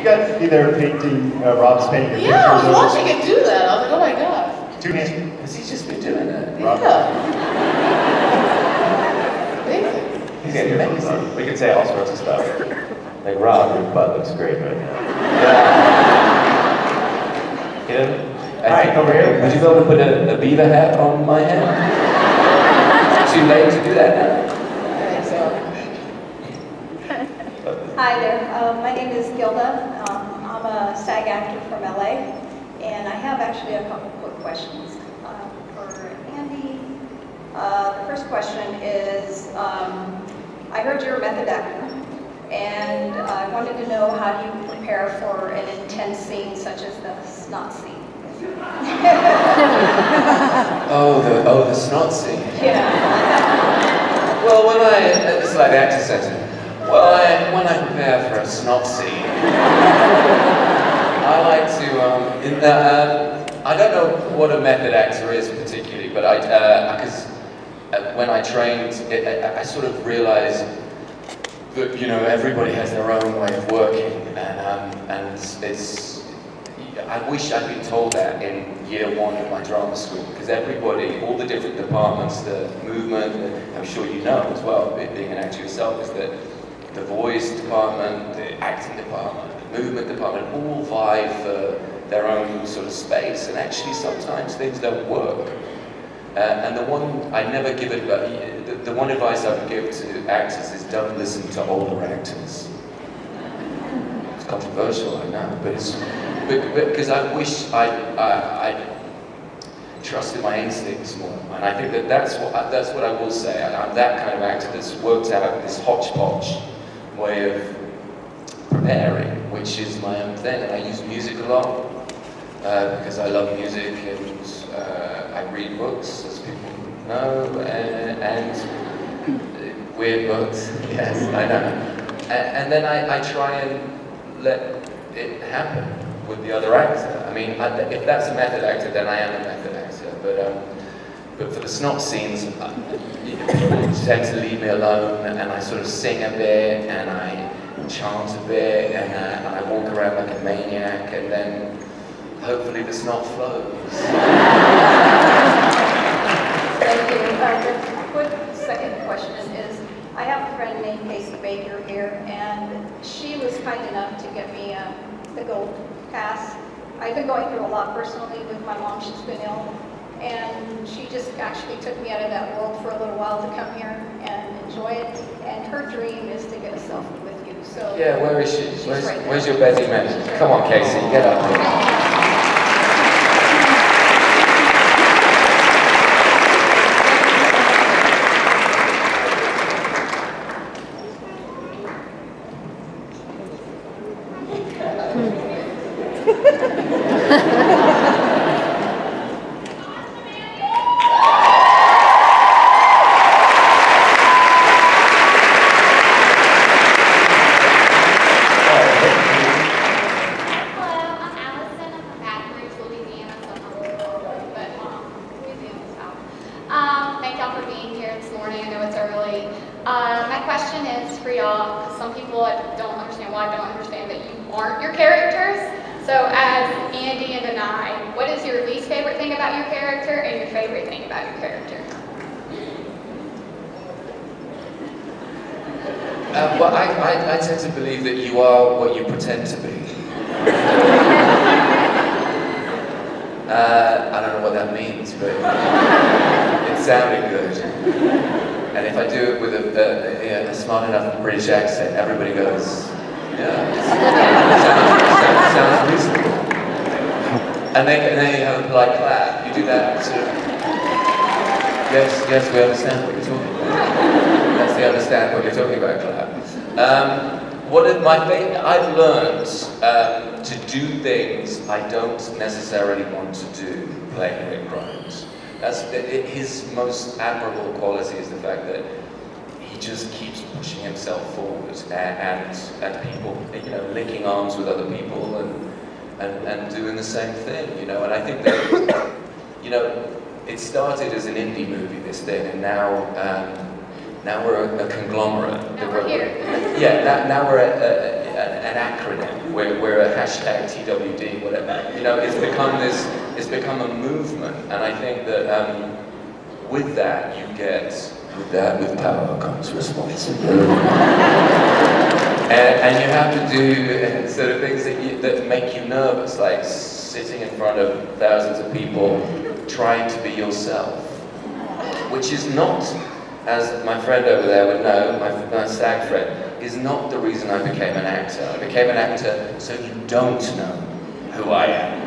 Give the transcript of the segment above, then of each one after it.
You got either painting, uh, Rob's painting. Yeah, I was watching him do that. I was like, oh my god. Two hands. Has he just been doing that? Yeah. Amazing. He's getting amazing. We can say all sorts of stuff. Like, Rob, your butt looks great right now. Yeah. You know, I think over here, would you be able to put a, a beaver hat on my head? Too late to do that now. I think so. Hi there, um, my name is Gilda. Um, I'm a SAG actor from LA, and I have actually a couple quick questions um, for Andy. Uh, the first question is, um, I heard you're a method actor, and I wanted to know how do you prepare for an intense scene such as the snot scene? Oh, the, oh, the snot scene. Yeah. Well, when I, it's like actor setting. Well, I, when I prepare for a snot scene, I like to, um, in, uh, um, I don't know what a method actor is particularly, but I, because uh, when I trained, it, I, I sort of realized that, you know, everybody has their own way of working, and, um, and it's, I wish I'd been told that in year one of my drama school, because everybody, all the different departments, the movement, I'm sure you know as well, being an actor yourself, is that the voice department, the acting department, the movement department, all vie for their own sort of space, and actually sometimes things don't work. Uh, and the one, I never give it, the, the one advice I would give to actors is don't listen to older actors. It's controversial, I know, but it's, because I wish I, I, I trusted my instincts more. And I think that that's what, that's what I will say. I, am that kind of actor that's worked out this hodgepodge way of preparing, which is my own thing. And I use music a lot uh, because I love music and uh, I read books, as people know, and, and weird books, yes, I know. And, and then I, I try and let it happen with the other actor. I mean, I, if that's a method actor, then I am a method actor. But um, but for the snot scenes, uh, people tend to leave me alone, and I sort of sing a bit, and I chant a bit, and, uh, and I walk around like a maniac, and then hopefully the snot flows. Thank you. Uh, the quick second question is, I have a friend named Casey Baker here, and she was kind enough to get me uh, the gold pass. I've been going through a lot personally with my mom. She's been ill. And she just actually took me out of that world for a little while to come here and enjoy it. And her dream is to get a selfie with you. So Yeah, where is she? Where's, right where's your Betty man? Come on, Casey, get up here. Hello, I'm Allison. I'm from Baton Rouge, Louisiana, so I'm from but um, Louisiana South. Um, thank y'all for being here this morning. I know it's early. Uh, my question is for y'all. 'cause Some people don't understand why I don't understand that you aren't your characters. So, as Andy and Danai, what is your least favorite thing about your character and your favorite thing about your character? Uh, well, I, I, I tend to believe that you are what you pretend to be. Uh, I don't know what that means, but it sounded good. And if I do it with a, a, a, a smart enough British accent, everybody goes, yeah, it sounds, sounds reasonable. And then, and then you have a polite clap. You do that sort of, yes, yes, we understand what you're talking about. That's the understand what you're talking about clap. Um, what my? I've learned um, to do things I don't necessarily want to do playing Rick Grimes. That's it, his most admirable quality is the fact that he just keeps pushing himself forward and, and, and people, you know, linking arms with other people and, and, and doing the same thing, you know. And I think that, you know, it started as an indie movie, this thing, and now now we're a, a conglomerate. Now we're here. Yeah, now, now we're a, a, a, an acronym. We're, we're a hashtag TWD, whatever. You know, it's become this, it's become a movement, and I think that um, with that you get, with that, with power comes responsibility. and, and you have to do sort of things that, you, that make you nervous, like sitting in front of thousands of people, trying to be yourself, which is not as my friend over there would know, my, my SAG friend, is not the reason I became an actor. I became an actor so you don't know who I am.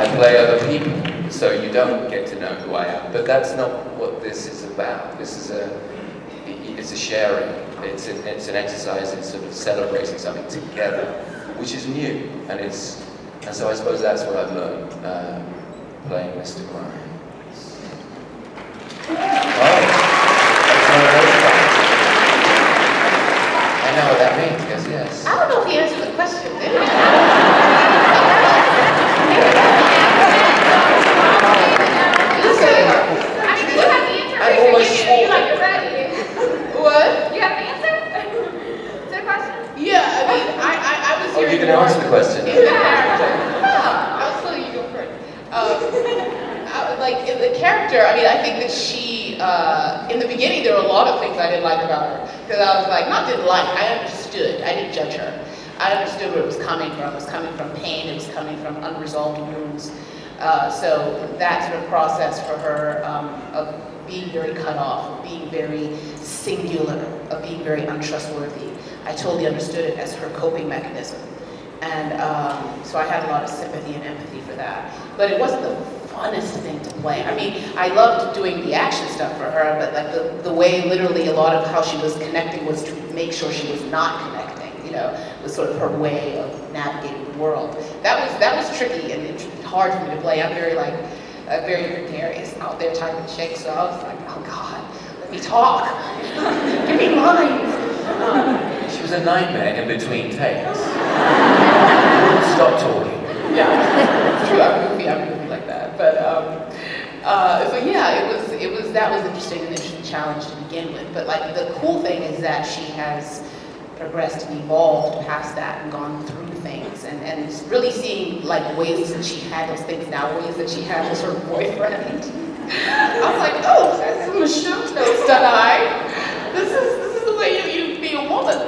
I play other people, so you don't get to know who I am. But that's not what this is about. This is a, it's a sharing. It's an, it's an exercise in sort of celebrating something together, which is new. And it's, and so I suppose that's what I've learned uh, playing Mr. Grimes. I know what that means, yes, yes. I don't know if he answered the question, did he? Listen, I mean, you have the answer. I Raise your almost hand. You swore. like you're ready. what? You have an answer to the question? Yeah, I mean, I, I, I was Oh, hearing you can more answer the question. in the character. Ah, I was letting you go first. Um, I, like in the character, I mean, I think that she, uh, in the beginning, there were a lot of things I didn't like about her because I was like, not didn't like, I understood. I didn't judge her. I understood where it was coming from. It was coming from pain. It was coming from unresolved wounds. Uh, so that sort of process for her um, of being very cut off, of being very singular, of being very untrustworthy, I totally understood it as her coping mechanism. And um, so I had a lot of sympathy and empathy for that. But it wasn't the funnest play. I mean, I loved doing the action stuff for her, but like the, the way literally a lot of how she was connecting was to make sure she was not connecting, you know, was sort of her way of navigating the world. That was, that was tricky and hard for me to play. I'm very like, a very gregarious out there type of chick, so I was like, oh God, let me talk. Give me lines. Um, She was a nightmare in between takes. Stop talking. yeah, it's true. I'm goofy. I'm goofy like that. But um, uh, so yeah, it was that was interesting, an interesting challenge to begin with. But like the cool thing is that she has progressed and evolved past that and gone through things and, and really seeing like ways that she handles things now, ways that she had with her boyfriend. I was like, oh, that's some Michonne knows, Danai. This is this is the way you, you be a woman.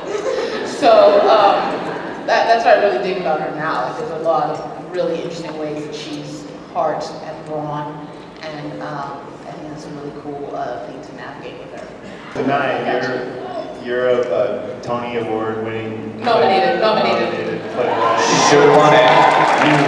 So um, that, that's what I really dig about her now. Like, there's a lot of really interesting ways that she's heart and brawn, and um, I think a really cool uh, thing to navigate with her. Danai, you're, you're a, a Tony Award winning. Nominated, nominated. nominated playwright. Should have won it. You,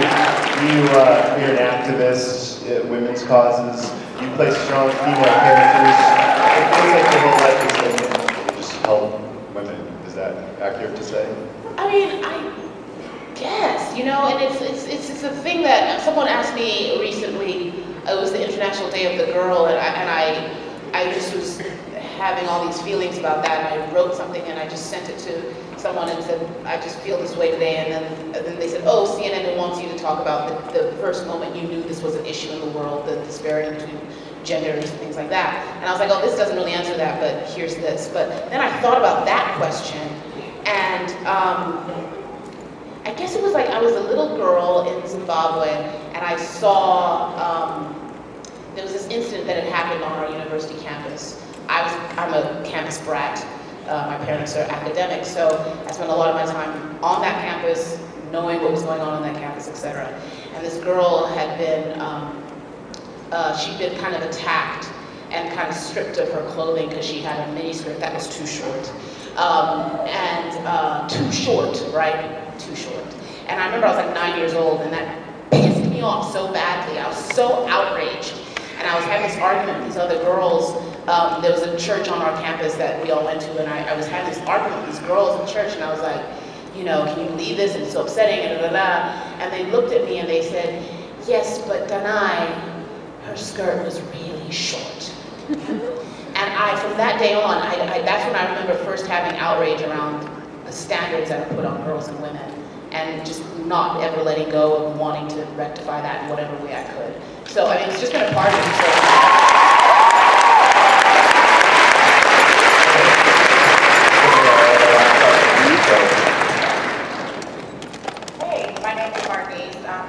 you, uh, you're an activist, uh, women's causes. You play strong female characters. It feels like your whole life has been just help women. Is that accurate to say? I mean, I guess, you know, and it's, it's, it's, it's a thing that someone asked me recently, it was the International Day of the Girl, and I, and I, I just was having all these feelings about that, and I wrote something and I just sent it to someone and said, I just feel this way today, and then, and then they said, oh, CNN wants you to talk about the, the first moment you knew this was an issue in the world, the disparity between genders and things like that. And I was like, oh, this doesn't really answer that, but here's this. But then I thought about that question, and um, I guess it was like I was a little girl in Zimbabwe, and I saw um, there was this incident that had happened on our university campus. I was I'm a campus brat. Uh, my parents are academics, so I spent a lot of my time on that campus, knowing what was going on on that campus, etc. And this girl had been um, uh, she'd been kind of attacked and kind of stripped of her clothing because she had a miniskirt that was too short. Um, and uh, too short, right? Too short. And I remember I was like nine years old and that pissed off so badly. I was so outraged. And I was having this argument with these other girls. Um, there was a church on our campus that we all went to and I, I was having this argument with these girls in church and I was like, you know, can you believe this? It's so upsetting and da da da. And they looked at me and they said, yes, but Danai, her skirt was really short. and I, from that day on, I, I, that's when I remember first having outrage around the standards that are put on girls and women, and just not ever letting go of wanting to rectify that in whatever way I could. So, I mean, it's just been a part of me. So,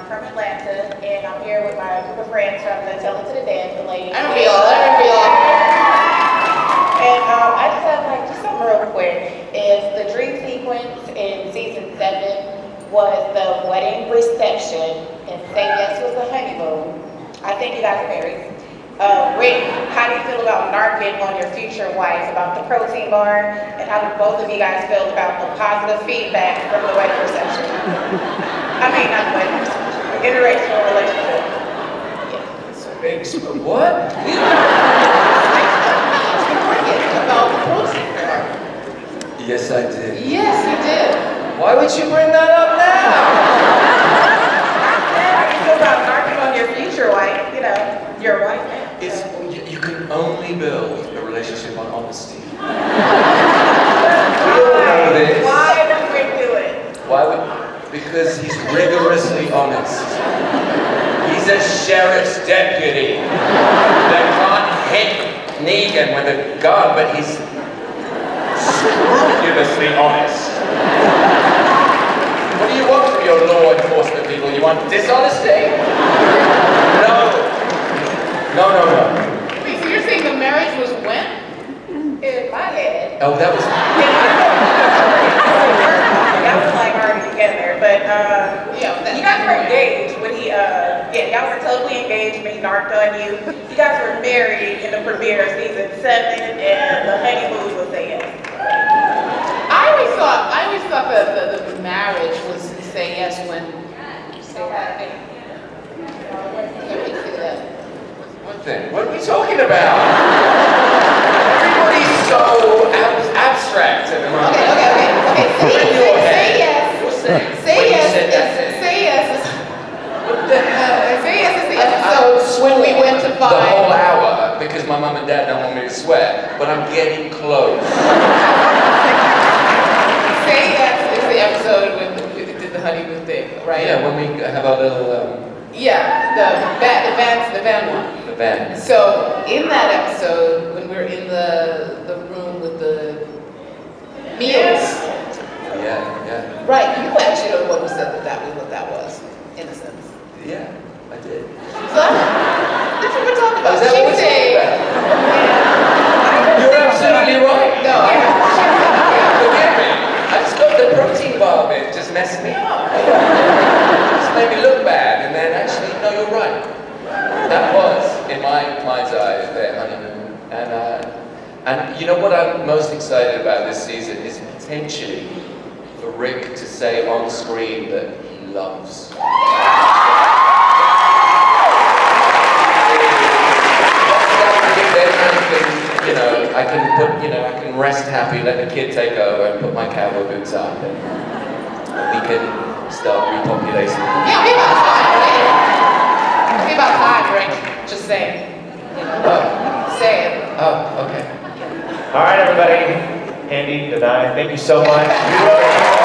from Atlanta, and I'm here with my group of friends from the Tell It to the Dance, the ladies. I remember y'all, I remember y'all. And um, I just have like just something real quick. Is the dream sequence in season seven was the wedding reception, and say yes was the honeymoon. I think you guys are married. Uh, Rick, how do you feel about narking on your future wife about the protein bar, and how do both of you guys feel about the positive feedback from the wedding reception? I mean, not the wedding reception, interracial relationship. it's What? About the protein bar. Yes, I did. Yes, you did. Why would you bring that up now? How do you feel about narking on your future wife, you know, your wife now? It's, you, can only build a relationship on honesty. We know this. Why would Rick do it? Why would? Because he's rigorously honest. He's a sheriff's deputy that can't hit Negan with a gun, but he's scrupulously honest. What do you want from your law enforcement people? You want dishonesty? No. No, no, no. Wait, so you're saying the marriage was when? In my head. Oh, that was. Y'all was like already together, but, uh, Yeah, that- you guys were engaged when he, uh, yeah, y'all were totally engaged when he narked on you. You guys were married in the premiere of season seven, and the honeymoon was a yes. I always thought, I always thought that the, the marriage was to say yes when. One thing. What are we talking about? Everybody's so ab- abstract at the moment. Okay, okay, okay, okay, say, In your say, say head. yes. What's that? Say When you yes, said that is- thing. say yes, is- What the hell? say yes is the episode when we went to The whole find. hour because my mum and dad don't want me to swear, but I'm getting close. Say yes is the episode when we did the honeymoon thing, right? Yeah, when we have our little um, Yeah, the van, the van, the van one. the band. So in that episode, when we were in the the room with the meals, Yeah, yeah, right? You actually don't know what was said that that was what that was, in a sense. yeah. I did. So that's, that's what we're talking about. Is that She what we're say- talking about? You're absolutely right. No, I Forgive me. I just got the protein bar bit. Just messed me up. just made me look bad, and then actually, no, you're right. That was, in my mind's eye, their honeymoon. And uh, and you know what I'm most excited about this season is potentially for Rick to say on screen that he loves. You know, I can put, you know, I can rest happy, let the kid take over, and put my cowboy boots on, and we can start repopulating. Yeah, we about time, right? We about time, Rick. Know, Oh, saying. oh, okay. All right, everybody. Andy, Danai, thank you so much.